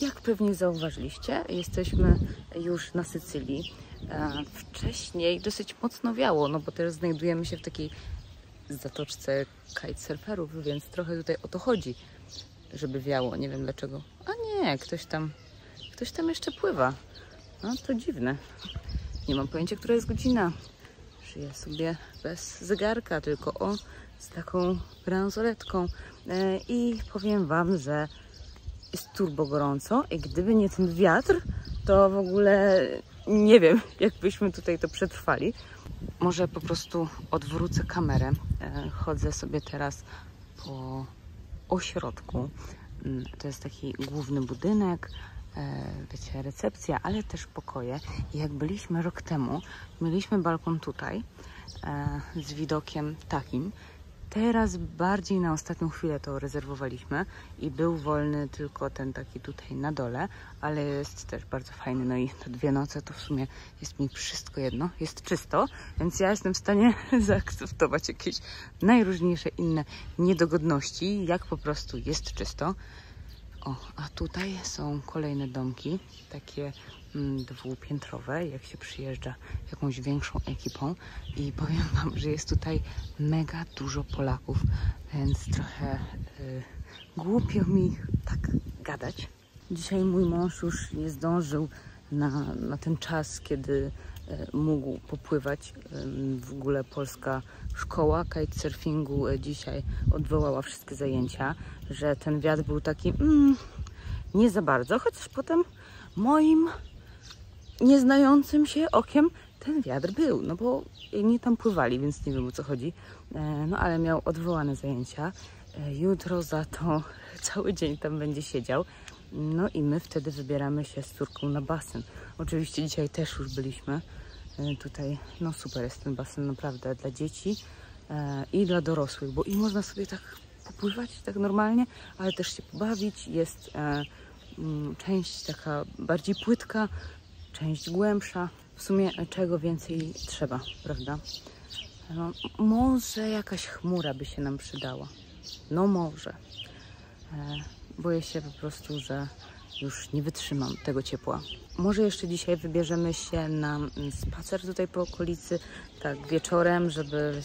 Jak pewnie zauważyliście, jesteśmy już na Sycylii. E, Wcześniej dosyć mocno wiało, no bo teraz znajdujemy się w takiej zatoczce kitesurferów, więc trochę tutaj o to chodzi, żeby wiało. Nie wiem dlaczego. A nie, ktoś tam, ktoś tam jeszcze pływa. No to dziwne. Nie mam pojęcia, która jest godzina. Żyję sobie bez zegarka, tylko o, z taką bransoletką. E, I powiem Wam, że jest turbo gorąco i gdyby nie ten wiatr, to w ogóle nie wiem, jak byśmy tutaj to przetrwali. Może po prostu odwrócę kamerę. E, Chodzę sobie teraz po ośrodku. Mm, To jest taki główny budynek, e, wiecie, recepcja, ale też pokoje. I jak byliśmy rok temu, mieliśmy balkon tutaj e, z widokiem takim. Teraz bardziej na ostatnią chwilę to rezerwowaliśmy i był wolny tylko ten taki tutaj na dole, ale jest też bardzo fajny. No i te dwie noce to w sumie jest mi wszystko jedno, jest czysto, więc ja jestem w stanie zaakceptować jakieś najróżniejsze inne niedogodności, jak po prostu jest czysto. O, a tutaj są kolejne domki, takie dwupiętrowe, jak się przyjeżdża jakąś większą ekipą. I powiem Wam, że jest tutaj mega dużo Polaków, więc trochę y, głupio mi tak gadać. Dzisiaj mój mąż już nie zdążył na, na ten czas, kiedy e, mógł popływać. Em, W ogóle polska szkoła kitesurfingu e, dzisiaj odwołała wszystkie zajęcia, że ten wiatr był taki mm, nie za bardzo, chociaż potem moim nieznającym się okiem ten wiatr był, no bo inni tam pływali, więc nie wiem o co chodzi. E, No ale miał odwołane zajęcia. E, Jutro za to cały dzień tam będzie siedział. No i my wtedy wybieramy się z córką na basen. Oczywiście dzisiaj też już byliśmy. E, Tutaj, no super jest ten basen naprawdę dla dzieci i dla dorosłych, bo i można sobie tak popływać tak normalnie, ale też się pobawić. Jest mm, część taka bardziej płytka, część głębsza. W sumie e, czego więcej trzeba, prawda? No, może jakaś chmura by się nam przydała. No może. E, boję się po prostu, że już nie wytrzymam tego ciepła. Może jeszcze dzisiaj wybierzemy się na mm, spacer tutaj po okolicy, tak wieczorem, żeby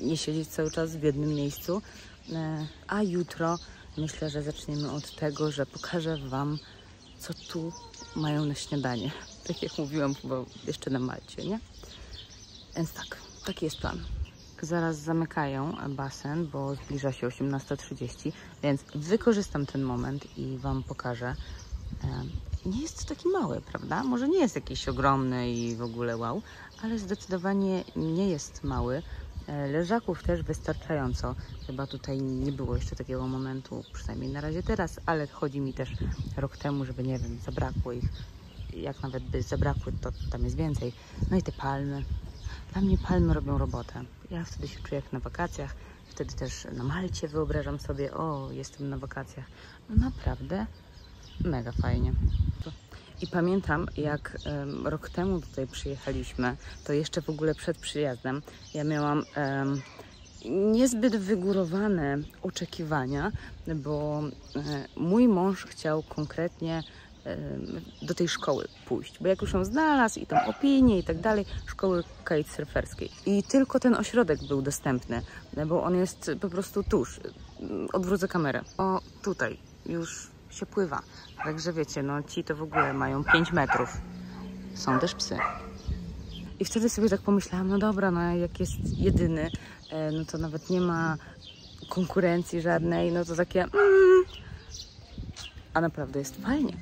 nie siedzieć cały czas w jednym miejscu. E, A jutro myślę, że zaczniemy od tego, że pokażę Wam, co tu mają na śniadanie. Tak jak mówiłam chyba jeszcze na Malcie, nie? Więc tak, taki jest plan. Zaraz zamykają basen, bo zbliża się 18.30, więc wykorzystam ten moment i Wam pokażę. Nie jest taki mały, prawda? Może nie jest jakiś ogromny i w ogóle wow, ale zdecydowanie nie jest mały. E, Leżaków też wystarczająco. Chyba tutaj nie było jeszcze takiego momentu, przynajmniej na razie teraz, ale chodzi mi też rok temu, żeby nie wiem, zabrakło ich. Jak nawet by zabrakły, to tam jest więcej. No i te palmy. Dla mnie palmy robią robotę. Ja wtedy się czuję jak na wakacjach. Wtedy też na Malcie wyobrażam sobie, o, jestem na wakacjach. No naprawdę mega fajnie. I pamiętam, jak em, rok temu tutaj przyjechaliśmy, to jeszcze w ogóle przed przyjazdem, ja miałam em, niezbyt wygórowane oczekiwania, bo e, mój mąż chciał konkretnie do tej szkoły pójść, bo jak już ją znalazł i tą opinię i tak dalej, szkoły kitesurferskiej. I tylko ten ośrodek był dostępny, bo on jest po prostu tuż. Odwrócę kamerę. O, tutaj już się pływa. Także wiecie, no ci to w ogóle mają 5 metrów. Są też psy. I wtedy sobie tak pomyślałam, no dobra, no jak jest jedyny, e, no to nawet nie ma konkurencji żadnej, no to takie mm, a naprawdę jest fajnie.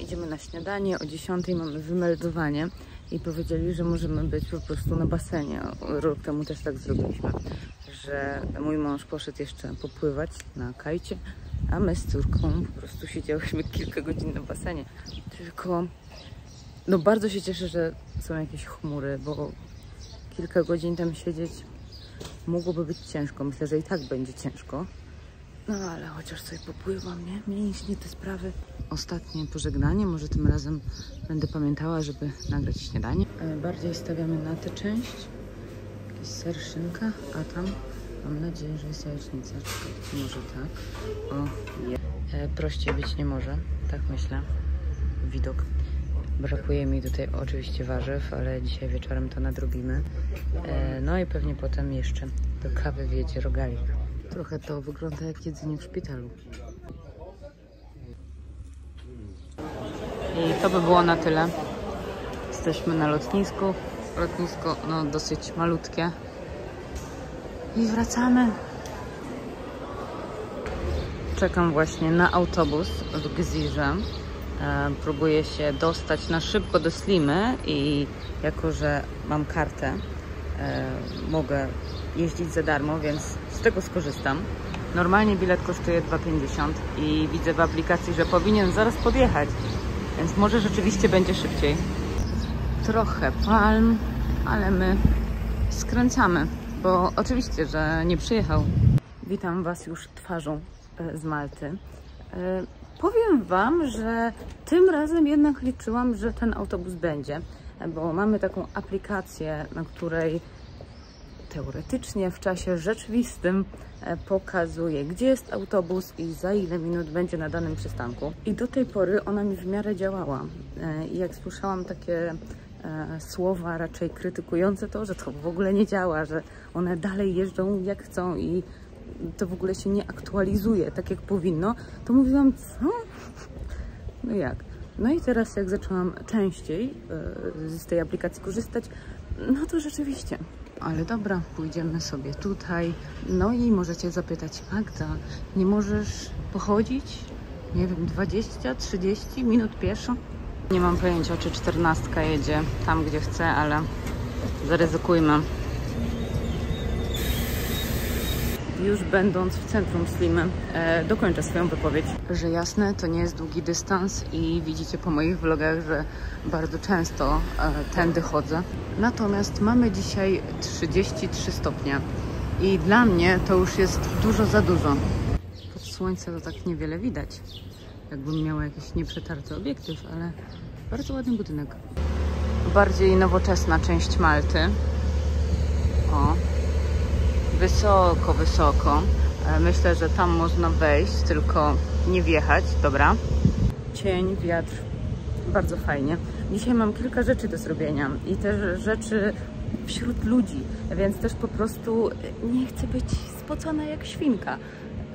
Idziemy na śniadanie, o dziesiątej mamy wymeldowanie i powiedzieli, że możemy być po prostu na basenie. Rok temu też tak zrobiliśmy, że mój mąż poszedł jeszcze popływać na kajcie, a my z córką po prostu siedziałyśmy kilka godzin na basenie. Tylko no bardzo się cieszę, że są jakieś chmury, bo kilka godzin tam siedzieć mogłoby być ciężko. Myślę, że i tak będzie ciężko. No ale chociaż sobie popływam, nie? Mięśnie te sprawy. Ostatnie pożegnanie, może tym razem będę pamiętała, żeby nagrać śniadanie. E, Bardziej stawiamy na tę część. Jakiś ser, szynka, a tam mam nadzieję, że jest jajecznica. Czekaj, może tak. O, je. E, prościej być nie może, tak myślę. Widok. Brakuje mi tutaj oczywiście warzyw, ale dzisiaj wieczorem to nadrobimy. E, no i pewnie potem jeszcze do kawy wjedzie rogalik. Trochę to wygląda jak jedzenie w szpitalu. I to by było na tyle. Jesteśmy na lotnisku. Lotnisko no, dosyć malutkie. I wracamy. Czekam właśnie na autobus w Gzirze. E, próbuję się dostać na szybko do Slimy i jako, że mam kartę, e, mogę jeździć za darmo, więc z tego skorzystam. Normalnie bilet kosztuje 2,50 i widzę w aplikacji, że powinien zaraz podjechać, więc może rzeczywiście będzie szybciej. Trochę palm, ale my skręcamy, bo oczywiście, że nie przyjechał. Witam Was już twarzą e, z Malty. E, Powiem Wam, że tym razem jednak liczyłam, że ten autobus będzie, bo mamy taką aplikację, na której teoretycznie w czasie rzeczywistym e, pokazuje, gdzie jest autobus i za ile minut będzie na danym przystanku. I do tej pory ona mi w miarę działała. E, I jak słyszałam takie e, słowa raczej krytykujące to, że to w ogóle nie działa, że one dalej jeżdżą jak chcą i to w ogóle się nie aktualizuje tak jak powinno, to mówiłam, co? No jak? No i teraz jak zaczęłam częściej z tej aplikacji korzystać, no to rzeczywiście. Ale dobra, pójdziemy sobie tutaj. No i możecie zapytać, Magda, nie możesz pochodzić? Nie wiem, 20, 30 minut pieszo? Nie mam pojęcia, czy czternastka jedzie tam, gdzie chce, ale zaryzykujmy. Już będąc w centrum Slimy, e, dokończę swoją wypowiedź. Że jasne, to nie jest długi dystans i widzicie po moich vlogach, że bardzo często e, tędy chodzę. Natomiast mamy dzisiaj 33 stopnie i dla mnie to już jest dużo za dużo. Pod słońce to tak niewiele widać, jakbym miała jakiś nieprzetarty obiektyw, ale bardzo ładny budynek. Bardziej nowoczesna część Malty. O, wysoko, wysoko. E, myślę, że tam można wejść, tylko nie wjechać. Dobra. Cień, wiatr. Bardzo fajnie. Dzisiaj mam kilka rzeczy do zrobienia i też rzeczy wśród ludzi, więc też po prostu nie chcę być spocona jak świnka.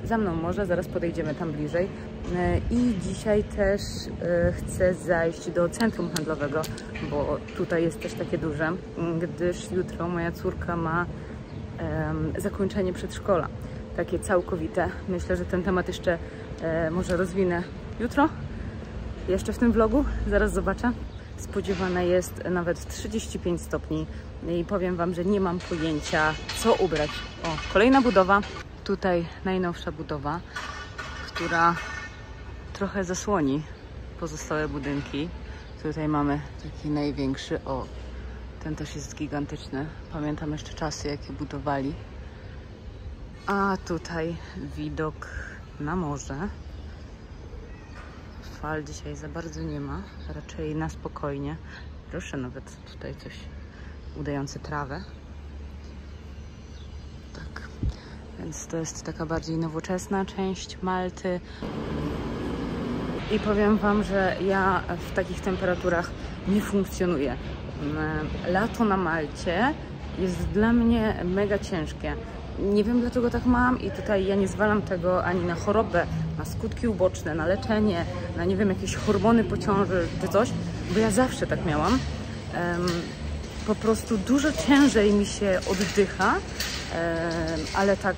Za mną może, zaraz podejdziemy tam bliżej. E, I dzisiaj też e, chcę zajść do centrum handlowego, bo tutaj jest też takie duże, gdyż jutro moja córka ma zakończenie przedszkola. Takie całkowite. Myślę, że ten temat jeszcze e, może rozwinę jutro. Jeszcze w tym vlogu. Zaraz zobaczę. Spodziewane jest nawet 35 stopni i powiem Wam, że nie mam pojęcia, co ubrać. O, kolejna budowa. Tutaj najnowsza budowa, która trochę zasłoni pozostałe budynki. Tutaj mamy taki największy, o, ten też jest gigantyczny. Pamiętam jeszcze czasy, jakie budowali. A tutaj widok na morze. Fal dzisiaj za bardzo nie ma, raczej na spokojnie. Proszę nawet tutaj coś udające trawę. Tak, więc to jest taka bardziej nowoczesna część Malty. I powiem Wam, że ja w takich temperaturach nie funkcjonuję. Mm, lato na Malcie jest dla mnie mega ciężkie. Nie wiem dlaczego tak mam i tutaj ja nie zwalam tego ani na chorobę, na skutki uboczne, na leczenie, na nie wiem, jakieś hormony po ciąży czy coś, bo ja zawsze tak miałam. Po prostu dużo ciężej mi się oddycha, ale tak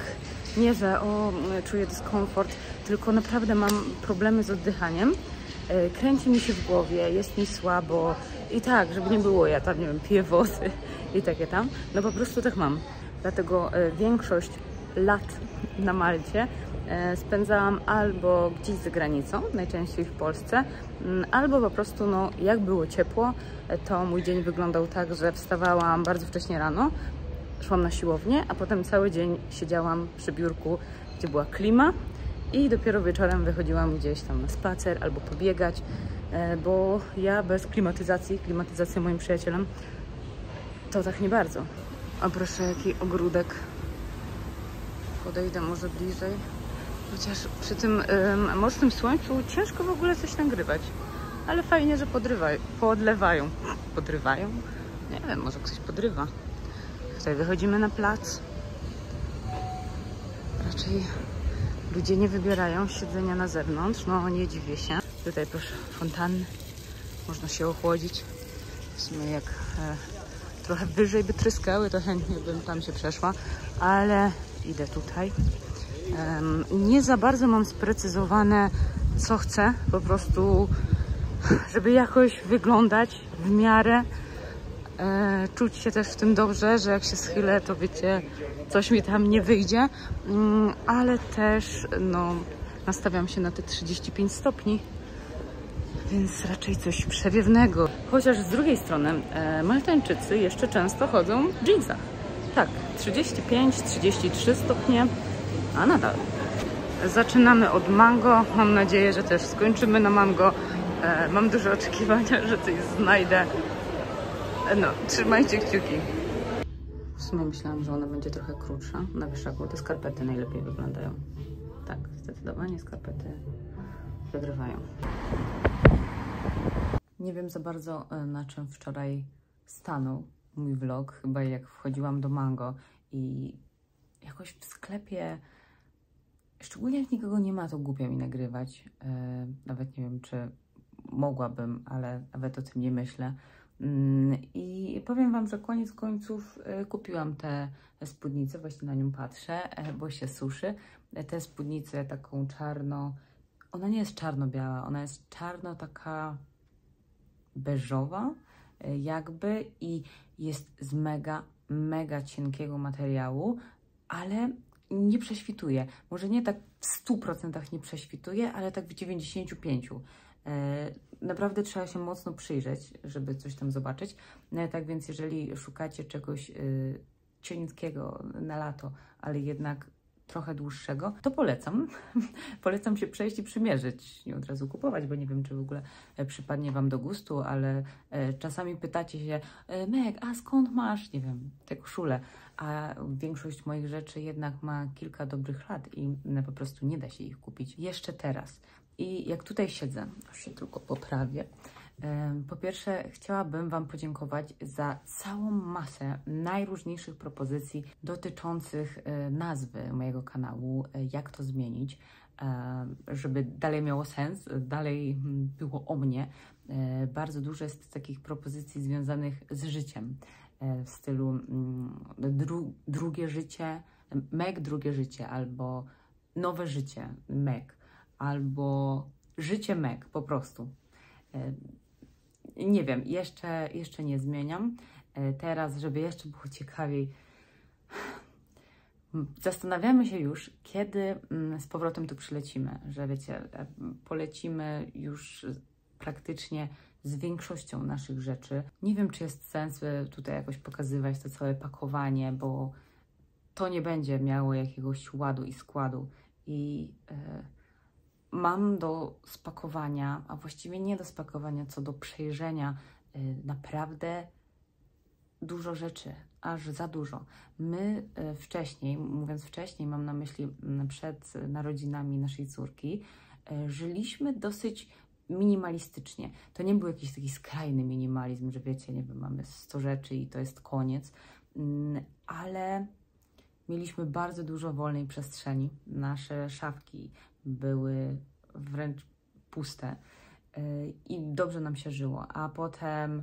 nie, że o, czuję dyskomfort, tylko naprawdę mam problemy z oddychaniem. E, Kręci mi się w głowie, jest mi słabo i tak, żeby nie było, ja tam, nie wiem, piję wody i takie tam. No po prostu tak mam. Dlatego e, większość lat na Malcie e, spędzałam albo gdzieś za granicą, najczęściej w Polsce, mm, albo po prostu, no, jak było ciepło, to mój dzień wyglądał tak, że wstawałam bardzo wcześnie rano, szłam na siłownię, a potem cały dzień siedziałam przy biurku, gdzie była klima i dopiero wieczorem wychodziłam gdzieś tam na spacer albo pobiegać, e, bo ja bez klimatyzacji, klimatyzacja moim przyjacielem, to tak nie bardzo. A proszę, jaki ogródek. Podejdę może bliżej. Chociaż przy tym ym, mocnym słońcu ciężko w ogóle coś nagrywać. Ale fajnie, że podrywają, podlewają. Podrywają? Nie wiem, może ktoś podrywa. Tutaj wychodzimy na plac. Raczej ludzie nie wybierają siedzenia na zewnątrz. No, nie dziwię się. Tutaj proszę, fontanny. Można się ochłodzić. W sumie jak e, trochę wyżej by tryskały, to chętnie bym tam się przeszła, ale idę tutaj. Em, nie za bardzo mam sprecyzowane, co chcę. Po prostu, żeby jakoś wyglądać w miarę e, czuć się też w tym dobrze, że jak się schylę, to wiecie, coś mi tam nie wyjdzie, mm, ale też no, nastawiam się na te 35 stopni, więc raczej coś przewiewnego. Chociaż z drugiej strony e, Maltańczycy jeszcze często chodzą w jeansach. Tak, 35-33 stopnie, a nadal. Zaczynamy od mango. Mam nadzieję, że też skończymy na mango. E, mam duże oczekiwania, że coś znajdę. No, trzymajcie kciuki. W sumie myślałam, że ona będzie trochę krótsza na wieszaku. Te skarpety najlepiej wyglądają. Tak, zdecydowanie skarpety wygrywają. Nie wiem za bardzo, e, na czym wczoraj stanął mój vlog. Chyba jak wchodziłam do Mango i jakoś w sklepie, szczególnie jak nikogo nie ma, to głupio mi nagrywać. E, nawet nie wiem, czy mogłabym, ale nawet o tym nie myślę. Mm, I powiem Wam, że koniec końców e, kupiłam tę spódnicę, właśnie na nią patrzę, e, bo się suszy. E, Tę spódnicę taką czarno, ona nie jest czarno-biała, ona jest czarno taka beżowa jakby i jest z mega, mega cienkiego materiału, ale nie prześwituje. Może nie tak w 100% nie prześwituje, ale tak w 95%. E, Naprawdę trzeba się mocno przyjrzeć, żeby coś tam zobaczyć. E, Tak więc, jeżeli szukacie czegoś e, cieniutkiego na lato, ale jednak trochę dłuższego, to polecam. polecam się przejść i przymierzyć, nie od razu kupować, bo nie wiem, czy w ogóle e, przypadnie Wam do gustu, ale czasami pytacie się, Meg, a skąd masz, nie wiem, te koszule? A większość moich rzeczy jednak ma kilka dobrych lat i mm, po prostu nie da się ich kupić jeszcze teraz. I jak tutaj siedzę, już się tylko poprawię. Po pierwsze, chciałabym Wam podziękować za całą masę najróżniejszych propozycji dotyczących e, nazwy mojego kanału, e, jak to zmienić, żeby dalej miało sens, dalej mm, było o mnie. E, Bardzo dużo jest takich propozycji związanych z życiem, w stylu mm, dru, drugie życie, Meg drugie życie, albo nowe życie Meg, albo życie Meg po prostu. E, nie wiem, jeszcze, jeszcze nie zmieniam. E, Teraz, żeby jeszcze było ciekawiej, zastanawiamy się już, kiedy mm, z powrotem tu przylecimy, że wiecie, e, polecimy już praktycznie z większością naszych rzeczy. Nie wiem, czy jest sens tutaj jakoś pokazywać to całe pakowanie, bo to nie będzie miało jakiegoś ładu i składu. I e, mam do spakowania, a właściwie nie do spakowania, co do przejrzenia, y, naprawdę dużo rzeczy, aż za dużo. My y, wcześniej, mówiąc wcześniej, mam na myśli mm, przed narodzinami naszej córki, y, żyliśmy dosyć minimalistycznie. To nie był jakiś taki skrajny minimalizm, że wiecie, nie wiem, mamy 100 rzeczy i to jest koniec, Mm, ale mieliśmy bardzo dużo wolnej przestrzeni. Nasze szafki były wręcz puste yy, i dobrze nam się żyło. A potem,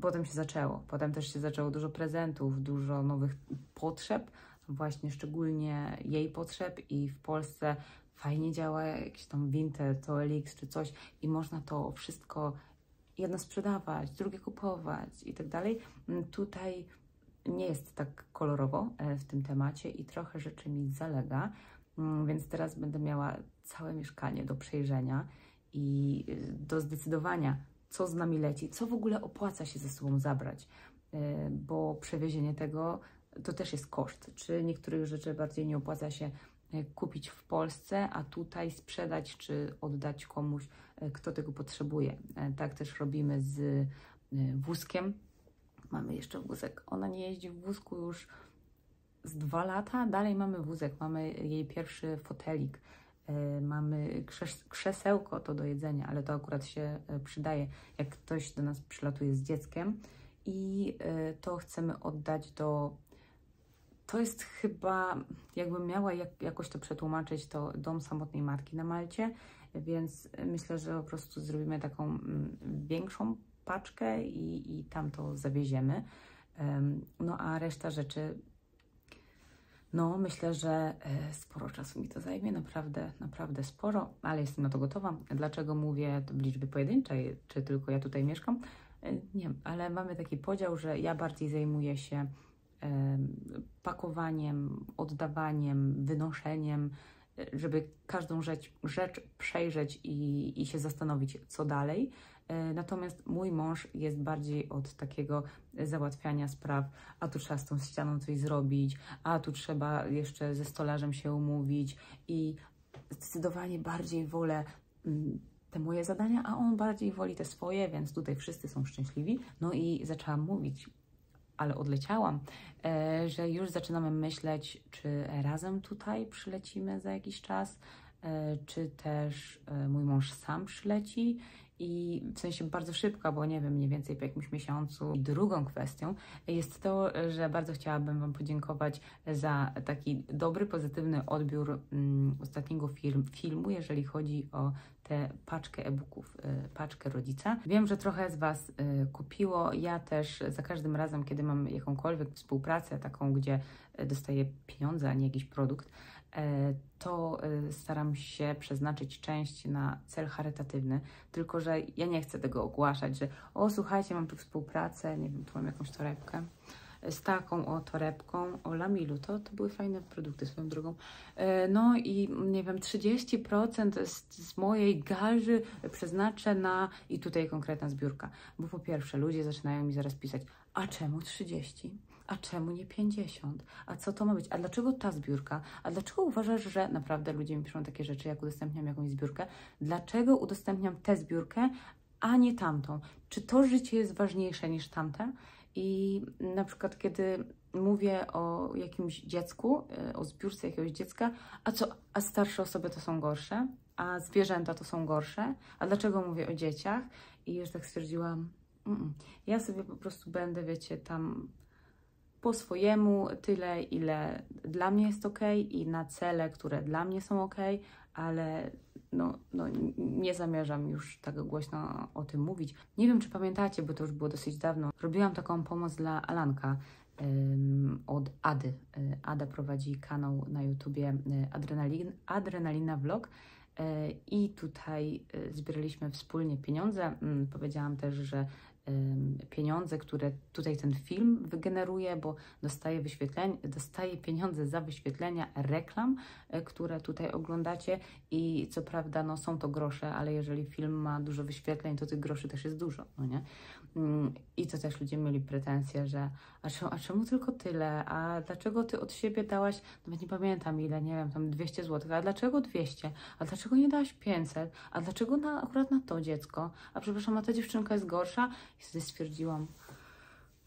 potem się zaczęło. Potem też się zaczęło dużo prezentów, dużo nowych potrzeb, właśnie szczególnie jej potrzeb i w Polsce fajnie działa jakiś tam Vinted, to Elix czy coś i można to wszystko jedno sprzedawać, drugie kupować i tak dalej. Mm, Tutaj nie jest tak kolorowo e, w tym temacie i trochę rzeczy mi zalega, Mm, więc teraz będę miała całe mieszkanie do przejrzenia i y, do zdecydowania, co z nami leci, co w ogóle opłaca się ze sobą zabrać, E, bo przewiezienie tego to też jest koszt. Czy niektórych rzeczy bardziej nie opłaca się e, kupić w Polsce, a tutaj sprzedać czy oddać komuś, kto tego potrzebuje. E, Tak też robimy z wózkiem. Mamy jeszcze wózek. Ona nie jeździ w wózku już z dwa lata. Dalej mamy wózek, mamy jej pierwszy fotelik. E, Mamy krzes- krzesełko to do jedzenia, ale to akurat się e, przydaje, jak ktoś do nas przylatuje z dzieckiem i e, to chcemy oddać do to jest chyba, jakbym miała jak, jakoś to przetłumaczyć, to dom samotnej matki na Malcie, więc myślę, że po prostu zrobimy taką mm, większą paczkę i, i tam to zawieziemy. Em, No a reszta rzeczy, no myślę, że e, sporo czasu mi to zajmie, naprawdę, naprawdę sporo, ale jestem na to gotowa. Dlaczego mówię w liczbie pojedynczej, czy tylko ja tutaj mieszkam? E, Nie wiem, ale mamy taki podział, że ja bardziej zajmuję się em, pakowaniem, oddawaniem, wynoszeniem, e, żeby każdą rzecz, rzecz przejrzeć i, i się zastanowić, co dalej. E, Natomiast mój mąż jest bardziej od takiego załatwiania spraw, a tu trzeba z tą ścianą coś zrobić, a tu trzeba jeszcze ze stolarzem się umówić. I zdecydowanie bardziej wolę mm, te moje zadania, a on bardziej woli te swoje, więc tutaj wszyscy są szczęśliwi. No i zaczęłam mówić, ale odleciałam, e, że już zaczynamy myśleć, czy razem tutaj przylecimy za jakiś czas, e, czy też mój mąż sam przyleci i w sensie bardzo szybko, bo nie wiem, mniej więcej po jakimś miesiącu. I drugą kwestią jest to, że bardzo chciałabym Wam podziękować za taki dobry, pozytywny odbiór mm, ostatniego film, filmu, jeżeli chodzi o tę paczkę e-booków, y, paczkę rodzica. Wiem, że trochę z Was y, kupiło. Ja też za każdym razem, kiedy mam jakąkolwiek współpracę, taką, gdzie dostaję pieniądze, a nie jakiś produkt, to y, staram się przeznaczyć część na cel charytatywny. Tylko, że ja nie chcę tego ogłaszać, że o, słuchajcie, mam tu współpracę, nie wiem, tu mam jakąś torebkę z taką o torebką, o Lamilu, to, to były fajne produkty swoją drogą. E, No i nie wiem, 30% z, z mojej garzy przeznaczę na, i tutaj konkretna zbiórka, bo po pierwsze ludzie zaczynają mi zaraz pisać, a czemu 30? A czemu nie 50? A co to ma być? A dlaczego ta zbiórka? A dlaczego uważasz, że naprawdę ludzie mi piszą takie rzeczy, jak udostępniam jakąś zbiórkę? Dlaczego udostępniam tę zbiórkę, a nie tamtą? Czy to życie jest ważniejsze niż tamte? I na przykład, kiedy mówię o jakimś dziecku, y, o zbiórce jakiegoś dziecka, a co, a starsze osoby to są gorsze, a zwierzęta to są gorsze, a dlaczego mówię o dzieciach? I już tak stwierdziłam, mm, ja sobie po prostu będę, wiecie, tam po swojemu tyle, ile dla mnie jest ok i na cele, które dla mnie są ok, ale no, no, nie zamierzam już tak głośno o tym mówić. Nie wiem, czy pamiętacie, bo to już było dosyć dawno. Robiłam taką pomoc dla Alanka od Ady. Y, Ada prowadzi kanał na YouTubie y, Adrenalin, Adrenalina Vlog. y, I tutaj zbieraliśmy wspólnie pieniądze. Mm, Powiedziałam też, że pieniądze, które tutaj ten film wygeneruje, bo dostaje, wyświetleń, dostaje pieniądze za wyświetlenia reklam, y, które tutaj oglądacie i co prawda no, są to grosze, ale jeżeli film ma dużo wyświetleń, to tych groszy też jest dużo, no nie? Mm, I to też ludzie mieli pretensje, że a czemu, a czemu tylko tyle? A dlaczego ty od siebie dałaś, nawet nie pamiętam ile, nie wiem, tam 200 zł, a dlaczego 200? A dlaczego nie dałaś 500? A dlaczego na, akurat na to dziecko? A przepraszam, a ta dziewczynka jest gorsza? I wtedy stwierdziłam,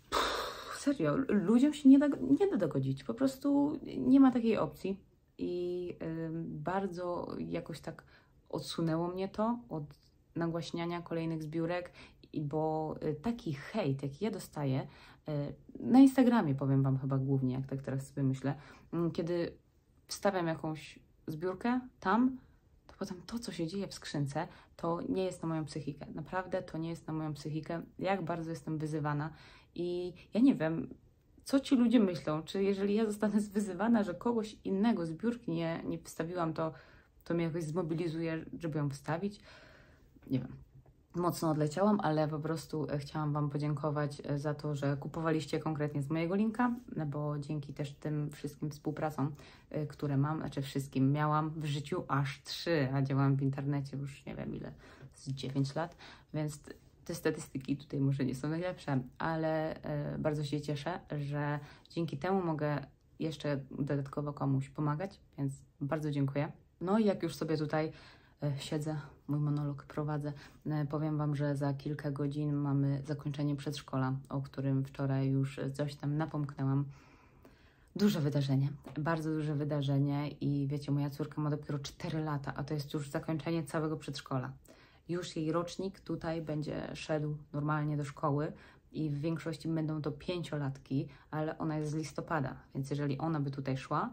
"Pff, serio, ludziom się nie da, nie da dogodzić, po prostu nie ma takiej opcji. I bardzo jakoś tak odsunęło mnie to od nagłaśniania kolejnych zbiórek, bo y, taki hejt, jaki ja dostaję, y, na Instagramie powiem Wam chyba głównie, jak tak teraz sobie myślę, mm, kiedy wstawiam jakąś zbiórkę tam, to potem to, co się dzieje w skrzynce, to nie jest na moją psychikę. Naprawdę to nie jest na moją psychikę. Jak bardzo jestem wyzywana i ja nie wiem, co ci ludzie myślą, czy jeżeli ja zostanę wyzywana, że kogoś innego zbiórki nie, nie wstawiłam, to to mnie jakoś zmobilizuje, żeby ją wstawić. Nie wiem. Mocno odleciałam, ale po prostu e, chciałam Wam podziękować e, za to, że kupowaliście konkretnie z mojego linka, no bo dzięki też tym wszystkim współpracom, e, które mam, znaczy wszystkim, miałam w życiu aż trzy, a działam w internecie już nie wiem ile, z 9 lat, więc te statystyki tutaj może nie są najlepsze, ale bardzo się cieszę, że dzięki temu mogę jeszcze dodatkowo komuś pomagać, więc bardzo dziękuję. No i jak już sobie tutaj e, siedzę, mój monolog prowadzę, e, powiem Wam, że za kilka godzin mamy zakończenie przedszkola, o którym wczoraj już coś tam napomknęłam. Duże wydarzenie, bardzo duże wydarzenie i wiecie, moja córka ma dopiero 4 lata, a to jest już zakończenie całego przedszkola. Już jej rocznik tutaj będzie szedł normalnie do szkoły i w większości będą to pięciolatki, ale ona jest z listopada, więc jeżeli ona by tutaj szła,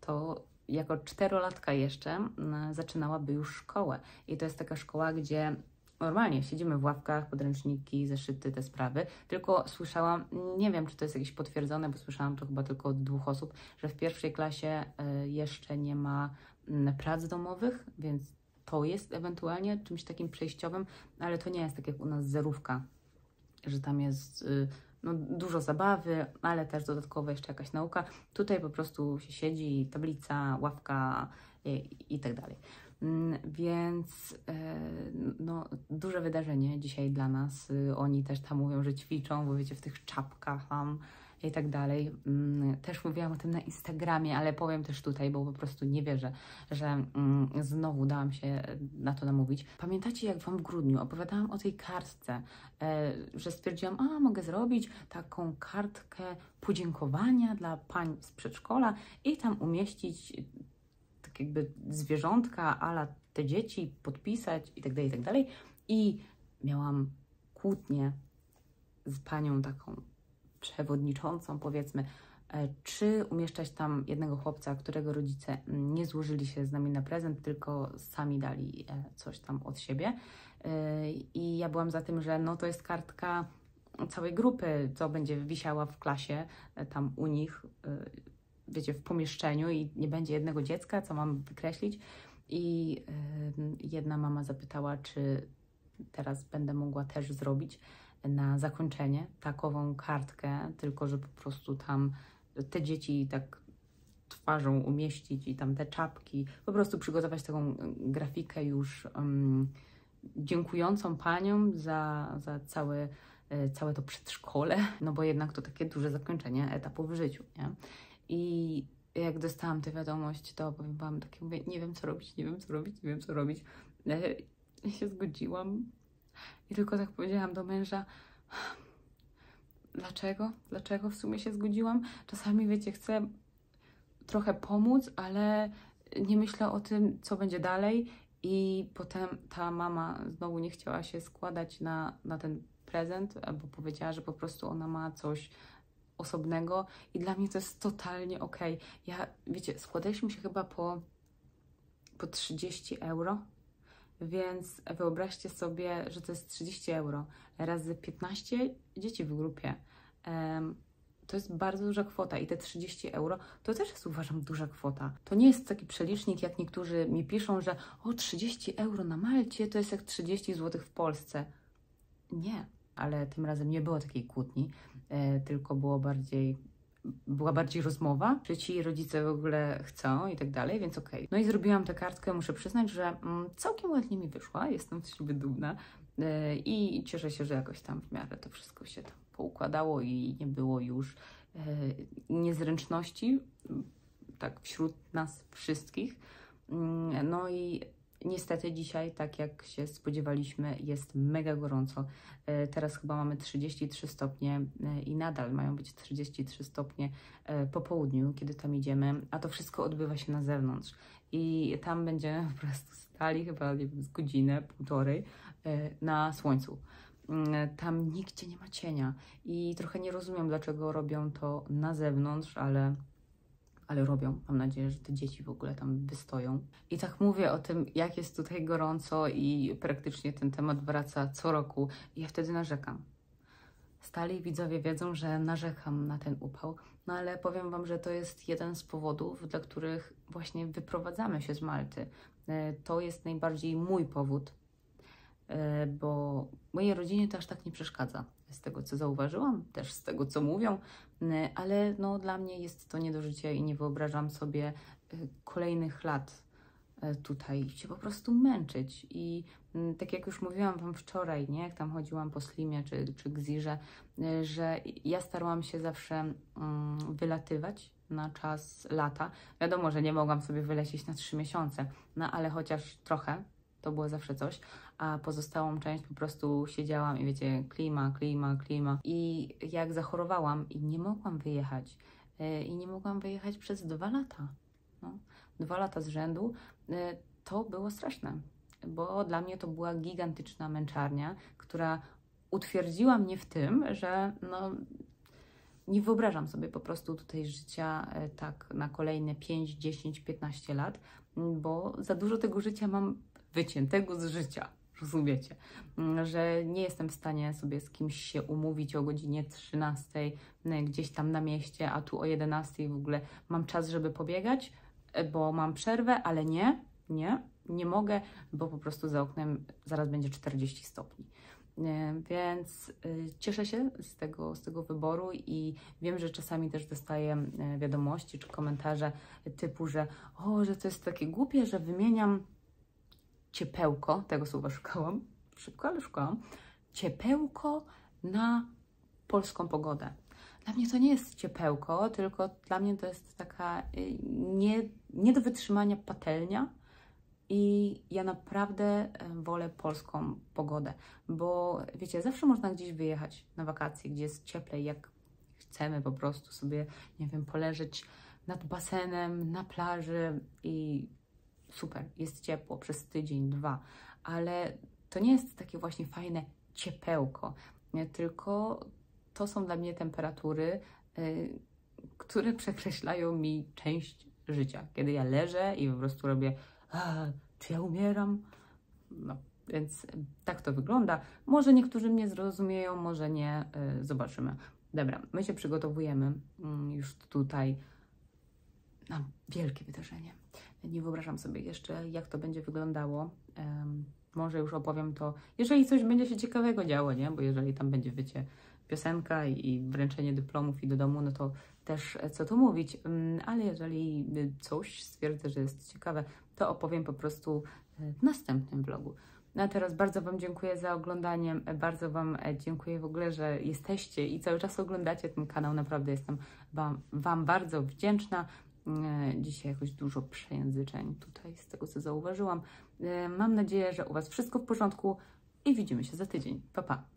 to jako czterolatka jeszcze mm, zaczynałaby już szkołę. I to jest taka szkoła, gdzie normalnie siedzimy w ławkach, podręczniki, zeszyty, te sprawy. Tylko słyszałam, nie wiem, czy to jest jakieś potwierdzone, bo słyszałam to chyba tylko od dwóch osób, że w pierwszej klasie y, jeszcze nie ma mm, prac domowych, więc to jest ewentualnie czymś takim przejściowym, ale to nie jest tak jak u nas zerówka, że tam jest y, no, dużo zabawy, ale też dodatkowo jeszcze jakaś nauka. Tutaj po prostu się siedzi, tablica, ławka i, i tak dalej. Mm, więc e, no, duże wydarzenie dzisiaj dla nas. Y, oni też tam mówią, że ćwiczą, bo wiecie, w tych czapkach tam i tak dalej. Mm, też mówiłam o tym na Instagramie, ale powiem też tutaj, bo po prostu nie wierzę, że mm, znowu dałam się na to namówić. Pamiętacie, jak Wam w grudniu opowiadałam o tej kartce, e, że stwierdziłam, a mogę zrobić taką kartkę podziękowania dla pań z przedszkola i tam umieścić tak jakby zwierzątka, ala te dzieci, podpisać tak i tak dalej. I miałam kłótnię z panią taką przewodniczącą, powiedzmy, e, czy umieszczać tam jednego chłopca, którego rodzice nie złożyli się z nami na prezent, tylko sami dali e, coś tam od siebie. E, I ja byłam za tym, że no to jest kartka całej grupy, co będzie wisiała w klasie, tam u nich, wiecie, w pomieszczeniu i nie będzie jednego dziecka, co mam wykreślić. I jedna mama zapytała, czy teraz będę mogła też zrobić na zakończenie takową kartkę, tylko że po prostu tam te dzieci tak twarzą umieścić i tam te czapki, po prostu przygotować taką grafikę już um, dziękującą paniom za, za całe, e, całe to przedszkole, no bo jednak to takie duże zakończenie etapu w życiu, nie? I jak dostałam tę wiadomość, to powiem Wam takie, mówię, nie wiem co robić, nie wiem co robić, nie wiem co robić. E, ja się zgodziłam, i tylko tak powiedziałam do męża, dlaczego? Dlaczego w sumie się zgodziłam? Czasami, wiecie, chcę trochę pomóc, ale nie myślę o tym, co będzie dalej. I potem ta mama znowu nie chciała się składać na, na ten prezent, bo powiedziała, że po prostu ona ma coś osobnego i dla mnie to jest totalnie okej. Okay. Ja, wiecie, składaliśmy się chyba po, po 30 euro więc wyobraźcie sobie, że to jest 30 euro razy 15 dzieci w grupie. To jest bardzo duża kwota i te 30 euro to też jest uważam duża kwota. To nie jest taki przelicznik, jak niektórzy mi piszą, że o 30 euro na Malcie to jest jak 30 zł w Polsce. Nie, ale tym razem nie było takiej kłótni, e, tylko było bardziej była bardziej rozmowa, że ci rodzice w ogóle chcą i tak dalej, więc okej. Okay. No i zrobiłam tę kartkę, muszę przyznać, że mm, całkiem ładnie mi wyszła, jestem z siebie dumna yy, i cieszę się, że jakoś tam w miarę to wszystko się tam poukładało i nie było już yy, niezręczności, tak wśród nas wszystkich. Yy, no i Niestety dzisiaj, tak jak się spodziewaliśmy, jest mega gorąco. E, teraz chyba mamy 33 stopnie e, i nadal mają być 33 stopnie e, po południu, kiedy tam idziemy, a to wszystko odbywa się na zewnątrz. I tam będziemy po prostu stali chyba wiem, z godzinę, półtorej na słońcu. Mm, tam nigdzie nie ma cienia i trochę nie rozumiem, dlaczego robią to na zewnątrz, ale ale robią. Mam nadzieję, że te dzieci w ogóle tam wystoją. I tak mówię o tym, jak jest tutaj gorąco i praktycznie ten temat wraca co roku i ja wtedy narzekam. Stali widzowie wiedzą, że narzekam na ten upał, no ale powiem Wam, że to jest jeden z powodów, dla których właśnie wyprowadzamy się z Malty. To jest najbardziej mój powód, bo mojej rodzinie to aż tak nie przeszkadza. Z tego, co zauważyłam, też z tego, co mówią, ale no, dla mnie jest to nie do życia i nie wyobrażam sobie kolejnych lat tutaj się po prostu męczyć. I tak jak już mówiłam Wam wczoraj, nie, jak tam chodziłam po Slimie czy, czy Gzirze, że ja starałam się zawsze um, wylatywać na czas lata. Wiadomo, że nie mogłam sobie wylecieć na trzy miesiące, no ale chociaż trochę, to było zawsze coś, a pozostałą część po prostu siedziałam i wiecie, klima, klima, klima. I jak zachorowałam i nie mogłam wyjechać, i nie mogłam wyjechać przez dwa lata. No, dwa lata z rzędu, to było straszne, bo dla mnie to była gigantyczna męczarnia, która utwierdziła mnie w tym, że no, nie wyobrażam sobie po prostu tutaj życia e, tak na kolejne 5, 10, 15 lat, bo za dużo tego życia mam wyciętego z życia. Rozumiecie, że nie jestem w stanie sobie z kimś się umówić o godzinie 13 gdzieś tam na mieście, a tu o 11 w ogóle mam czas, żeby pobiegać, e, bo mam przerwę, ale nie, nie, nie mogę, bo po prostu za oknem zaraz będzie 40 stopni. Więc y, cieszę się z tego, z tego wyboru i wiem, że czasami też dostaję e, wiadomości czy komentarze typu, że o, że to jest takie głupie, że wymieniam ciepełko, tego słowa szukałam, szybko, ale szukałam, ciepełko na polską pogodę. Dla mnie to nie jest ciepełko, tylko dla mnie to jest taka y, nie, nie do wytrzymania patelnia, i ja naprawdę wolę polską pogodę, bo wiecie, zawsze można gdzieś wyjechać na wakacje, gdzie jest cieplej, jak chcemy po prostu sobie, nie wiem, poleżeć nad basenem, na plaży i super, jest ciepło przez tydzień, dwa, ale to nie jest takie właśnie fajne ciepełko, nie? tylko to są dla mnie temperatury, yy, które przekreślają mi część życia, kiedy ja leżę i po prostu robię czy ja umieram? No, więc tak to wygląda. Może niektórzy mnie zrozumieją, może nie, yy, zobaczymy. Dobra, my się przygotowujemy yy, już tutaj na wielkie wydarzenie. Nie wyobrażam sobie jeszcze, jak to będzie wyglądało. Yy, może już opowiem to, jeżeli coś będzie się ciekawego działo, nie? Bo jeżeli tam będzie, wiecie, piosenka i wręczenie dyplomów i do domu, no to też e, co tu mówić. Mm, ale jeżeli coś stwierdzę, że jest ciekawe, to opowiem po prostu e, w następnym vlogu. No a teraz bardzo Wam dziękuję za oglądanie, bardzo Wam e, dziękuję w ogóle, że jesteście i cały czas oglądacie ten kanał, naprawdę jestem Wam, wam bardzo wdzięczna. Dzisiaj jakoś dużo przejęzyczeń tutaj z tego, co zauważyłam. Mam nadzieję, że u Was wszystko w porządku i widzimy się za tydzień. Pa, pa!